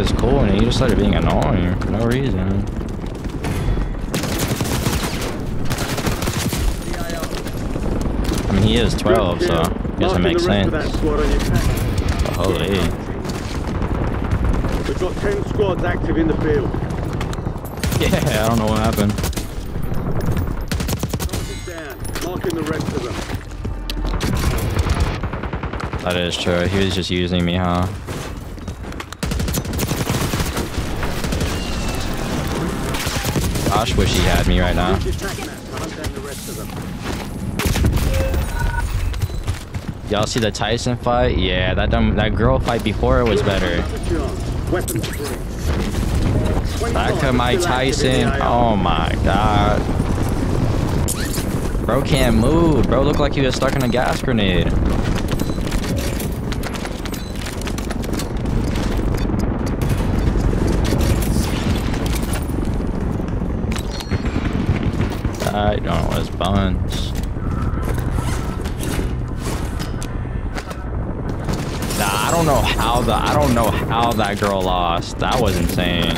was cool and he just started being annoying for no reason. I mean, he is 12, so it doesn't make sense. Holy. We've got 10 squads active in the field. Yeah, I don't know what happened. Marking the rest of them. That is true. He was just using me, huh? Wish he had me right now. Y'all see the Tyson fight? Yeah, that dumb, that girl fight before it was better. Back to Mike Tyson. Oh my god. Bro can't move. Bro looked like he was stuck in a gas grenade. I don't know his buns. Nah, I don't know how the I don't know how that girl lost. That was insane.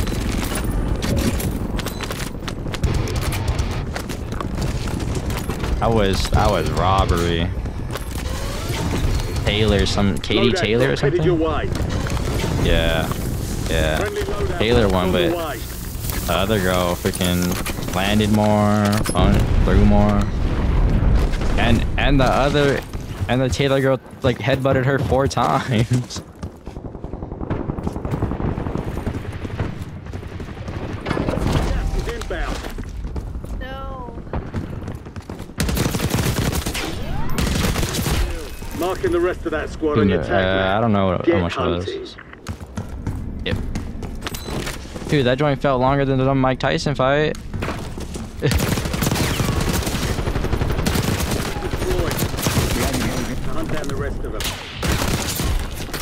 That was that was robbery. Taylor, some Katie Loadout Taylor or drop headed your something. Yeah, yeah. Taylor won, but. The other girl freaking landed more, fun, threw more, and and the other and the Taylor girl like headbutted her four times. Marking the rest of that squad on your Uh, tag. I don't know what, how much it hunting. was. Dude, that joint felt longer than the Mike Tyson fight.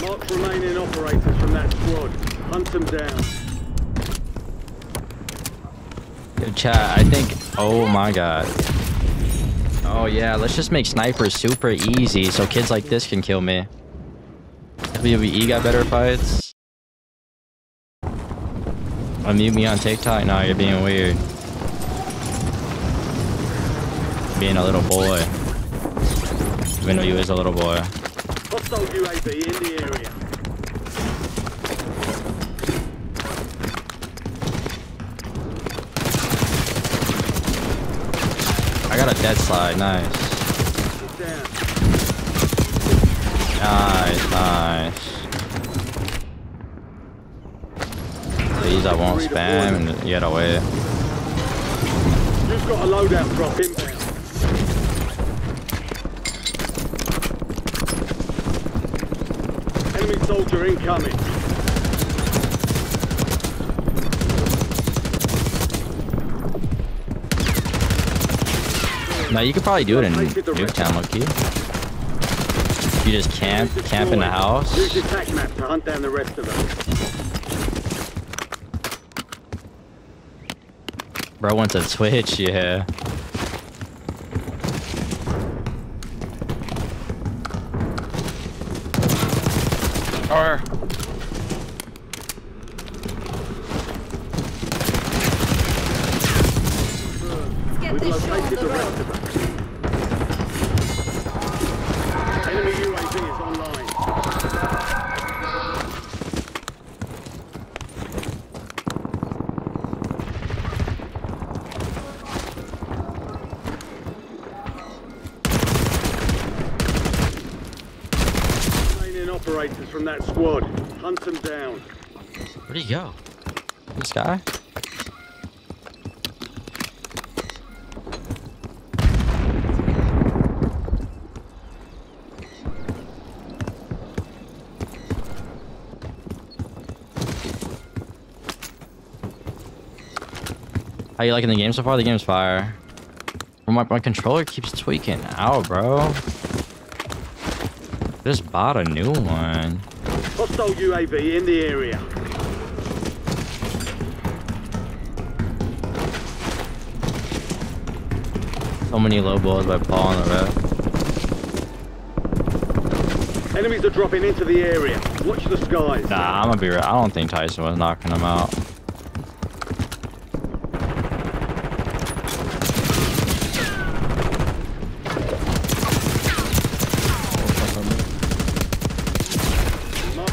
Mark remaining operators from that squad. Hunt them down. Chat, I think. Oh my god. Oh yeah, let's just make snipers super easy so kids like this can kill me. WWE got better fights. Uh, Unmute me on TikTok? No, you're being weird. Being a little boy. Even though you is a little boy. Hostile UAV in the area. I got a dead slide, nice. Nice, nice. These I won't spam and get away. You've got a loadout drop inbound. Enemy soldier incoming. Now you could probably do it in Nuketown, Loki. You just camp, camp in the house. Use your tac map to hunt down the rest of them. Bro went to Twitch, yeah. Or This guy? How you liking the game so far? The game's fire. My, my controller keeps tweaking out, bro. Just bought a new one. Hostile UAV in the area. So many low balls by Paul on the ref. Enemies are dropping into the area. Watch the skies. Nah, I'm gonna be real. I don't think Tyson was knocking them out. Mark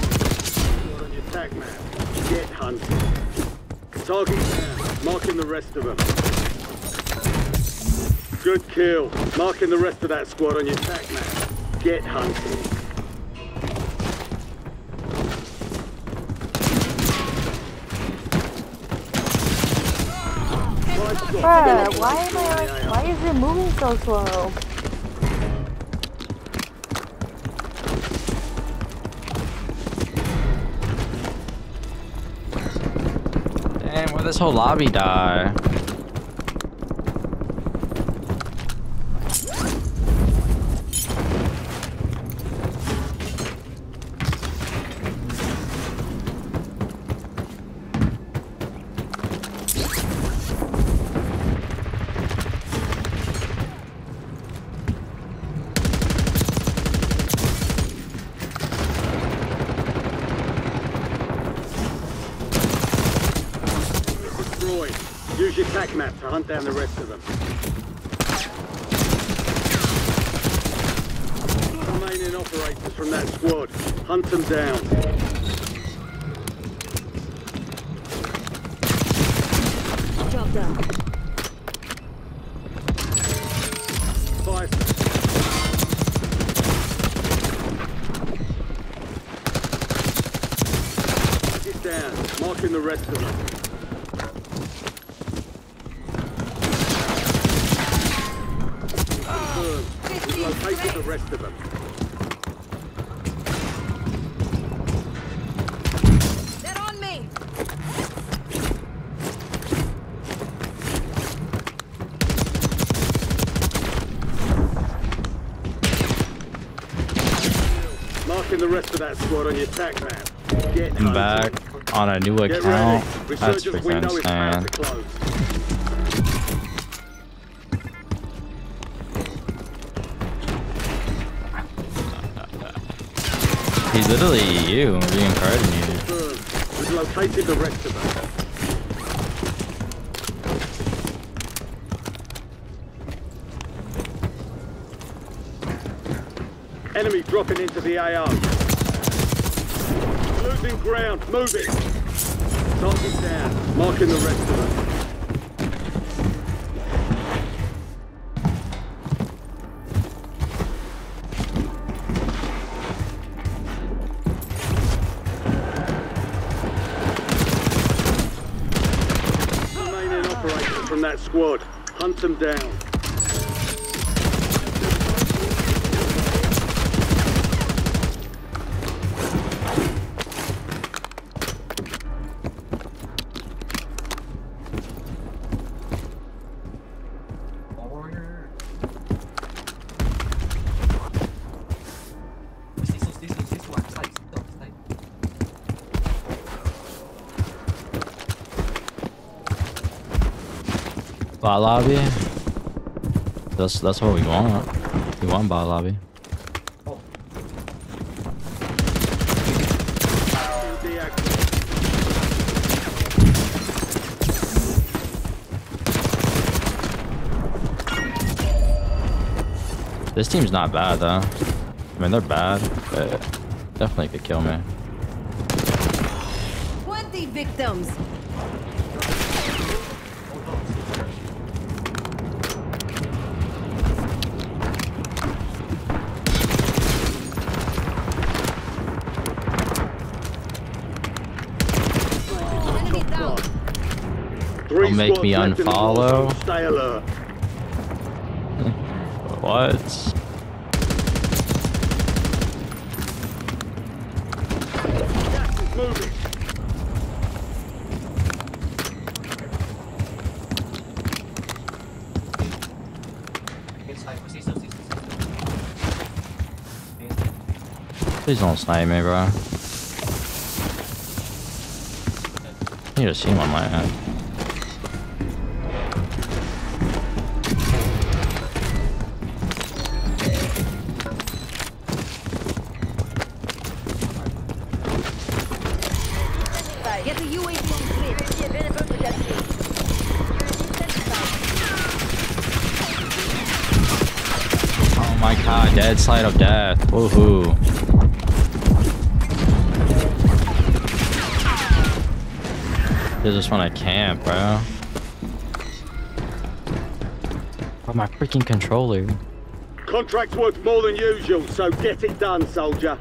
on your tac map. Get hunting. Target down. Marking the rest of them. Good kill. Marking the rest of that squad on your tac map. Get hunting. Five squads Bruh, why am I like, why is it moving so slow? Damn, where this whole lobby die? Destroyed. Use your tac map to hunt down the rest of them. Remaining operators from that squad. Hunt them down. Job done. Five. Get down. Marking the rest of them. The rest of them. They're on me! Marking the rest of that squad on your tac map. Get I'm back on a new account. That's Resurgence freaking window is about insane. He's literally you, reincarnated. Confirmed. We've located the. Enemy dropping into the AO. Losing ground. Moving. Target down. Marking the rest of them. Squad. Hunt them down. Bot lobby. That's that's what we want. We want bot lobby. This team's not bad though. I mean they're bad, but definitely could kill me. 20 victims! Three Don't make me left in the war unfollow. zone. Stay alert. What? Gas is moving. Please don't snipe me, bro. I need to see him on my end. Dead slide of death. Woohoo. They just want to camp, bro. Oh, my freaking controller. Contract's worth more than usual, so get it done, soldier.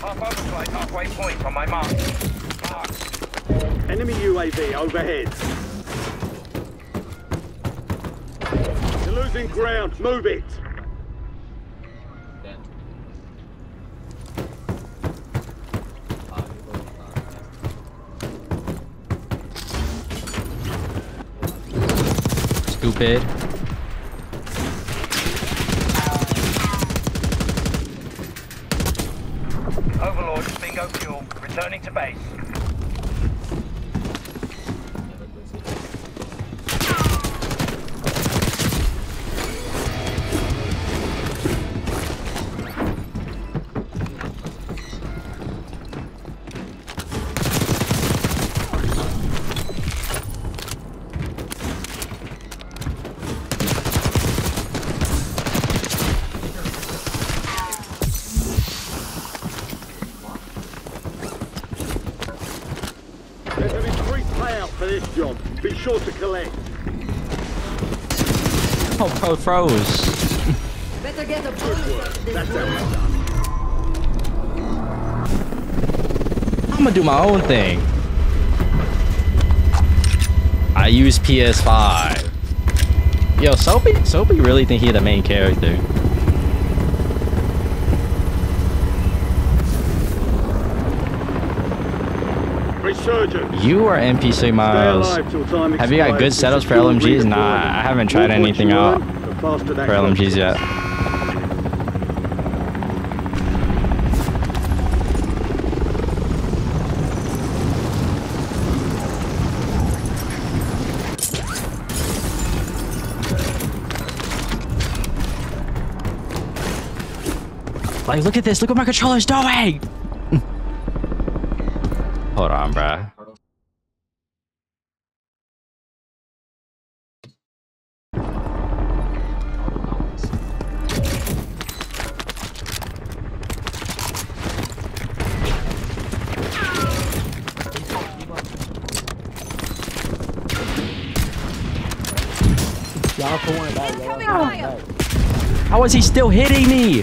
Half overflight halfway point on my mark. Mark. Enemy UAV overhead. You're losing ground. Move it. Stupid. Overlord, bingo fuel. Returning to base. Increased payout for this job. Be sure to collect. Oh, pro froze. Better get a bonus out of this That's how one. it's done. I'm gonna do my own thing. I use PS5. Yo, Soapy, Soapy really think he the main character. You are NPC Miles. alive till time Have you got good setups for LMGs? Nah. I haven't tried anything out earn, the faster that for. LMGs yet. Like, look at this. Look what my controller's doing. Hold on, bruh. Y'all for one back. Y'all Incoming for one fire. back. How is he still hitting me?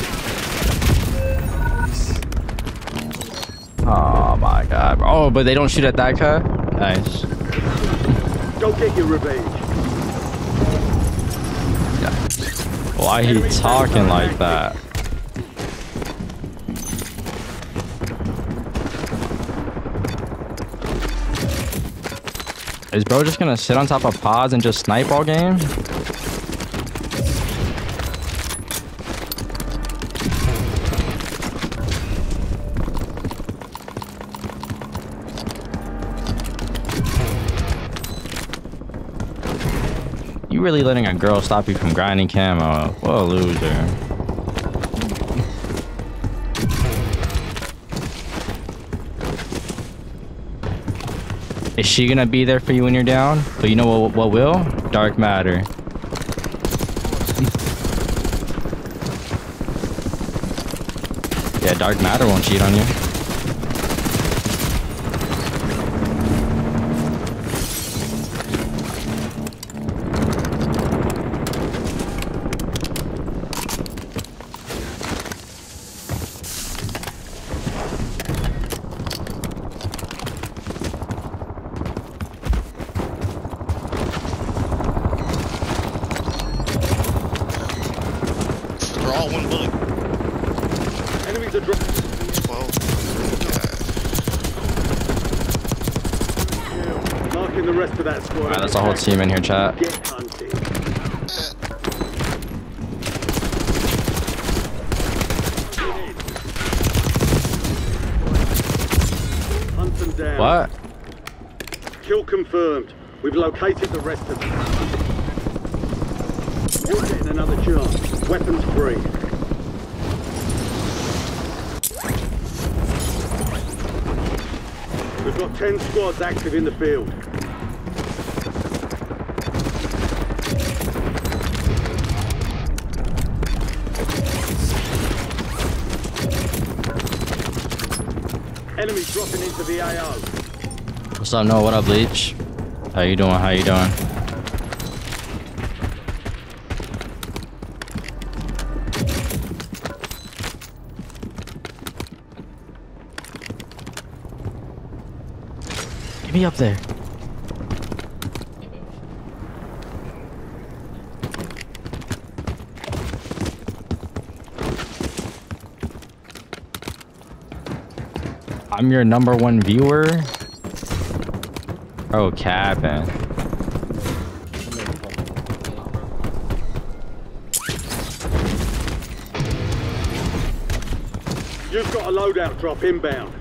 Oh, but they don't shoot at that car? Nice. Go get your revenge. Why he talking like that? Is bro just gonna sit on top of pods and just snipe all game? Really letting a girl stop you from grinding camo? What a loser. Is she gonna be there for you when you're down? But you know what, what will? Dark matter. yeah, dark matter won't cheat on you. Whole team in here, chat. Hunt them down. What? Kill confirmed. We've located the rest of them. Getting another chance. Weapons free. We've got 10 squads active in the field. Enemy dropping into the AO. What's up, Noah? What up, Bleach? How you doing? How you doing? Get me up there. I'm your number one viewer. Oh, capping. You've got a loadout drop inbound.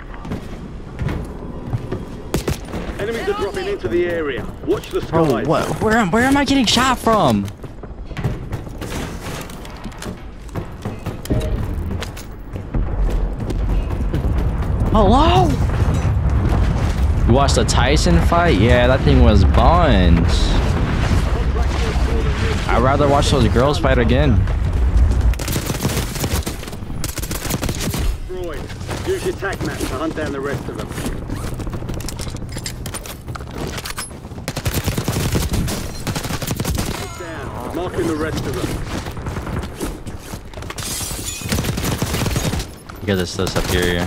Enemies are dropping into the area. Watch the sky. skies. what? Where am? Where am I getting shot from? Hello? You watched the Tyson fight? Yeah, that thing was buns. I'd rather watch those girls fight again. Destroyed. Use your tac map to hunt down the rest of them. Down. Marking the rest of them. Because it's still superior.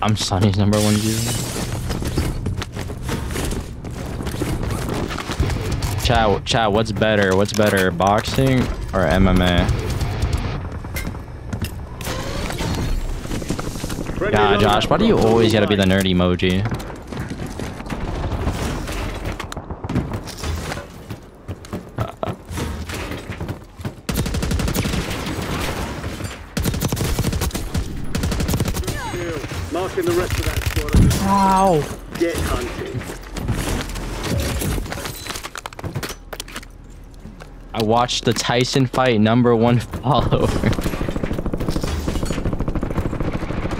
I'm Sonny's number one viewer. Chat, chat, what's better? What's better, boxing or MMA? Loadout Josh, why do you always gotta be the nerd emoji? Kill. Marking the rest of that squad. Wow. Get hunted. I watched the Tyson fight number one follower.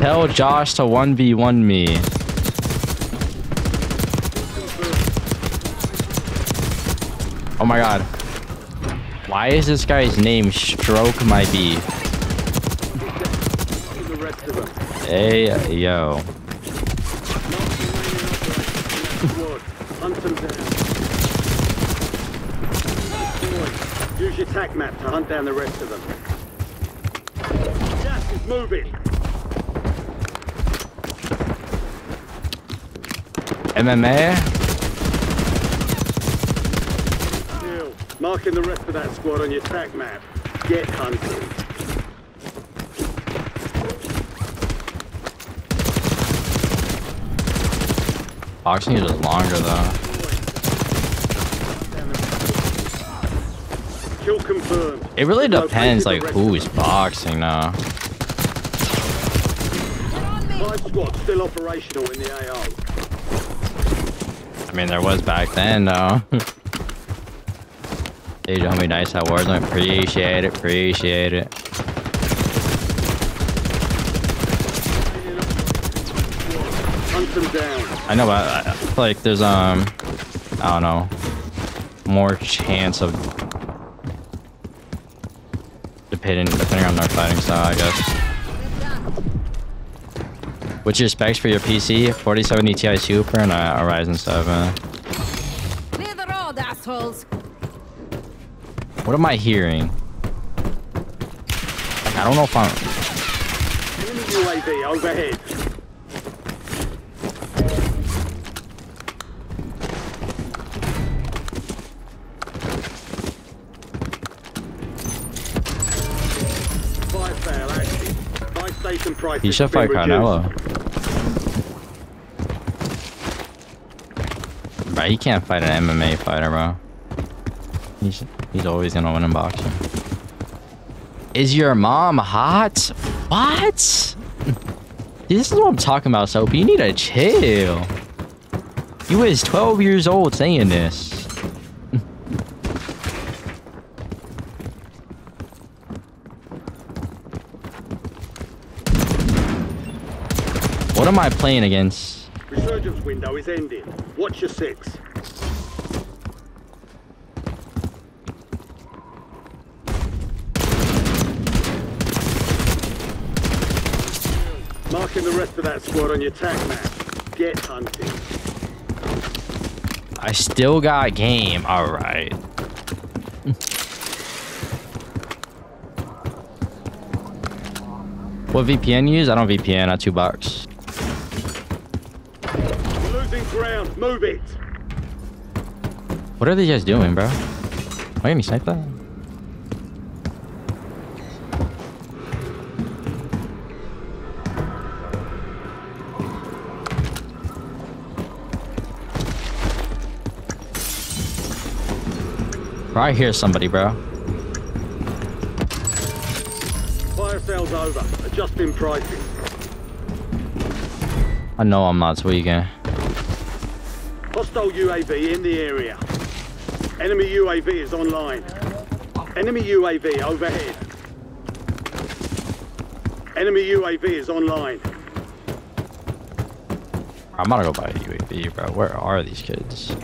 Tell Josh to 1v1 me. Oh my god. Why is this guy's name Stroke My Beef? Marking the rest of them. Hey, yo. Squad. Hunt them down. Destroyed. Use your tac map to hunt down the rest of them. Gas is moving. MMA? Marking the rest of that squad on your tac map. Get hunted. Boxing is longer though. Kill confirmed. It really depends like who's boxing now. Five squads still operational in the AO. I mean, there was back then, though. Hey, homie, nice at Warzone. Appreciate it, appreciate it. Them down. I know, but I I feel like there's, um, I don't know, more chance of depending, depending on their fighting style, I guess. What's your specs for your PC? 4070 Ti Super and a, a Ryzen 7. Clear the road, assholes. What am I hearing? Like, I don't know if I'm... Enemy UAV overhead. Fire sale active. Buy station prices. You should fight reduced. Canelo. Bro, he can't fight an MMA fighter, bro. He's, he's always gonna win in boxing. Is your mom hot? What? This is what I'm talking about, Soapy. You need to chill. You is 12 years old saying this. What am I playing against? Resurgence window is ending. Watch your six. Marking the rest of that squad on your tac map. Get hunting. I still got game. All right. what VPN you use? I don't VPN. I two bucks. You're losing ground. Move it. What are they just doing, bro? Am I gonna snipe that? Bro, I hear somebody, bro. Fire sales over. Adjusting pricing. I know I'm not tweaking. Hostile UAV in the area. Enemy UAV is online. Enemy UAV overhead. Enemy UAV is online. I'm gonna go buy a UAV, bro. Where are these kids?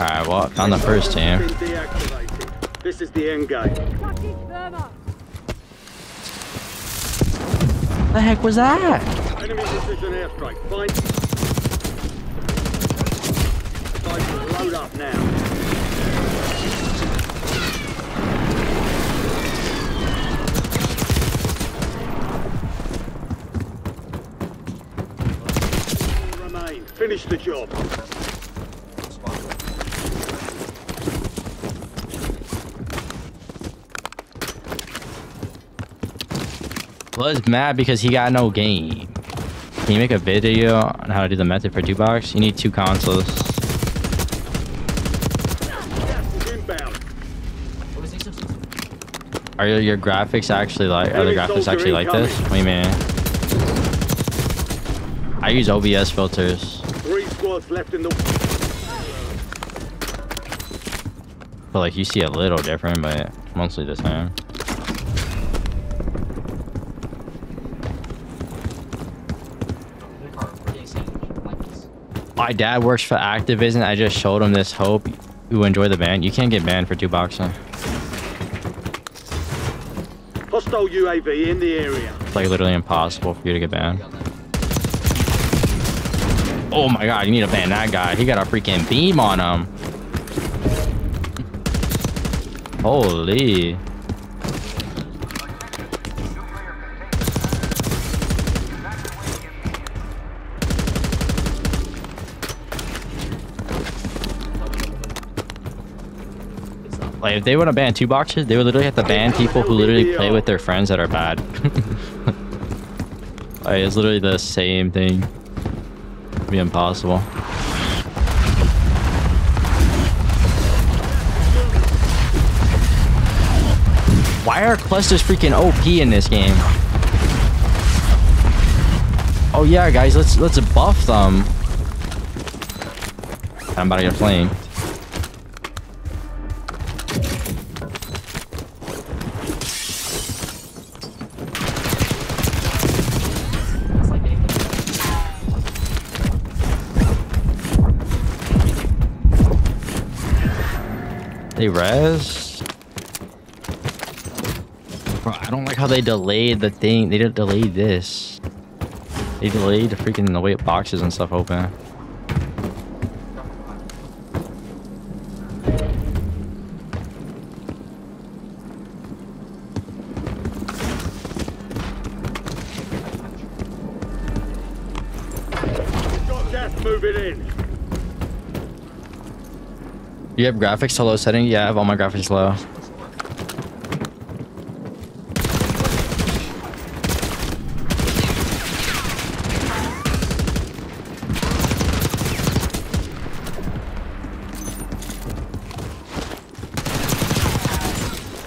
Alright, well, found the first team. This is the end game. The heck was that? Enemy precision airstrike. Find. Load up now. Finish the job. Was mad because he got no game. Can you make a video on how to do the method for box? You need two consoles. Gas is inbound. Are your, your graphics actually like are the graphics actually like this? Wait you mean? I use OBS filters. Three squads left in the. But like you see a little different, but mostly the same. My dad works for Activision. I just showed him this. Hope you enjoy the ban. You can't get banned for two boxing. Hostile UAV in the area. It's like literally impossible for you to get banned. Oh my god, you need to ban that guy. He got a freaking beam on him. Holy. Like, if they want to ban two boxes, they would literally have to ban people who literally play with their friends that are bad. like, it's literally the same thing. It'd be impossible. Why are clusters freaking OP in this game? Oh yeah, guys, let's let's buff them. I'm about to get flamed. Res? Bro, I don't like how they delayed the thing. They didn't delay this. They delayed the freaking the way boxes and stuff open. Moving in. You have graphics to low setting? Yeah, I have all my graphics low.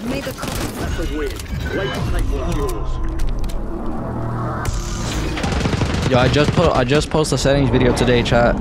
May the That's a win. Wait to take what's yours. Yo, I just put I just posted a settings video today, chat.